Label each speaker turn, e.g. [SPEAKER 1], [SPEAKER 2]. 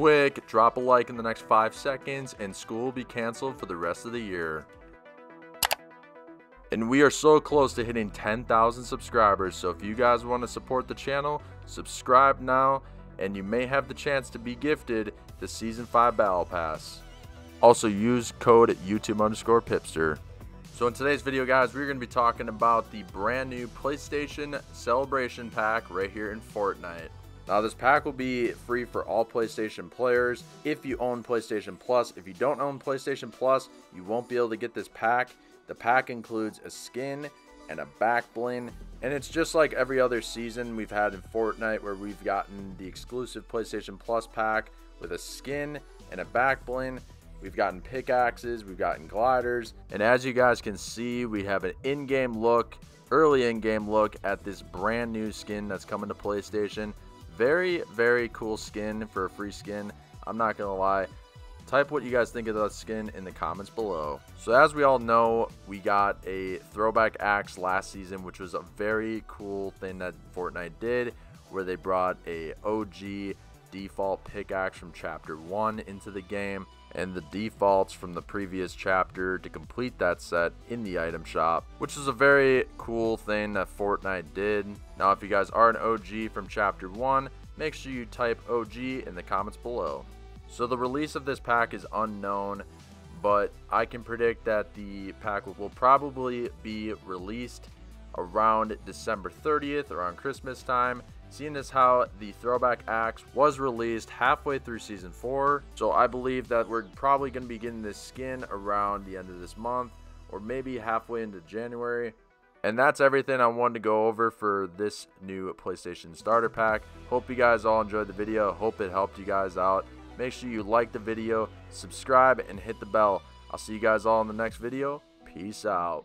[SPEAKER 1] quick, drop a like in the next 5 seconds, and school will be canceled for the rest of the year. And we are so close to hitting 10,000 subscribers, so if you guys want to support the channel, subscribe now, and you may have the chance to be gifted the Season 5 Battle Pass. Also use code YouTube underscore Pippster. So in today's video guys, we're going to be talking about the brand new PlayStation Celebration Pack right here in Fortnite. Now this pack will be free for all PlayStation players if you own PlayStation Plus. If you don't own PlayStation Plus, you won't be able to get this pack. The pack includes a skin and a back bling, and it's just like every other season we've had in Fortnite where we've gotten the exclusive PlayStation Plus pack with a skin and a back bling. We've gotten pickaxes, we've gotten gliders, and as you guys can see, we have an in-game look, early in-game look at this brand new skin that's coming to PlayStation. Very, very cool skin for a free skin. I'm not going to lie. Type what you guys think of that skin in the comments below. So as we all know, we got a throwback axe last season, which was a very cool thing that Fortnite did, where they brought a OG default pickaxe from chapter 1 into the game and the defaults from the previous chapter to complete that set in the item shop, which is a very cool thing that Fortnite did. Now, if you guys are an OG from chapter 1, make sure you type OG in the comments below. So the release of this pack is unknown, but I can predict that the pack will probably be released around December 30th, around Christmas time, seeing as how the throwback axe was released halfway through season 4 so i believe that we're probably going to be getting this skin around the end of this month or maybe halfway into january. And that's everything i wanted to go over for this new playstation starter pack. Hope you guys all enjoyed the video. Hope it helped you guys out. Make sure you like the video subscribe and hit the bell. I'll see you guys all in the next video. Peace out